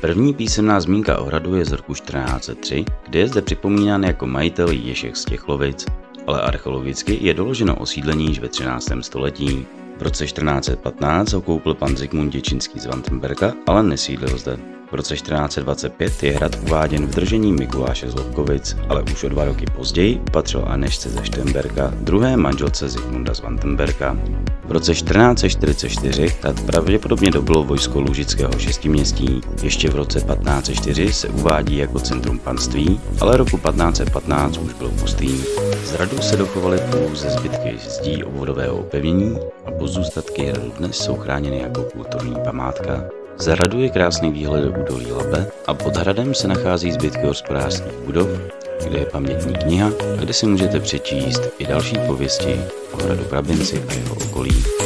První písemná zmínka o hradu je z roku 1403, kde je zde připomínán jako majitel Ješek z Těchlovic, ale archeologicky je doloženo osídlení již ve 13. století. V roce 1415 ho koupil pan Zikmund Děčínský z Vandenberga, ale nesídlil zde. V roce 1425 je hrad uváděn v držení Mikuláše z Lobkovic, ale už o dva roky později patřil Anešce ze Štemberka, druhé manželce Zikmunda z Vandenberga. V roce 1444 tak pravděpodobně dobylo vojsko Lužického šestiměstí. Ještě v roce 1504 se uvádí jako centrum panství, ale roku 1515 už byl pustý. Z hradu se dochovaly pouze zbytky zdí obvodového opevnění a pozůstatky hradu dnes jsou chráněny jako kulturní památka. Za hradu je krásný výhled do údolí Labe a pod hradem se nachází zbytky hospodářských budov, kde je pamětní kniha kde si můžete přečíst i další pověsti o hradu Krabinci a jeho You.